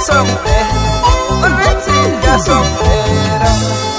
sombrer, una chinga sombrera.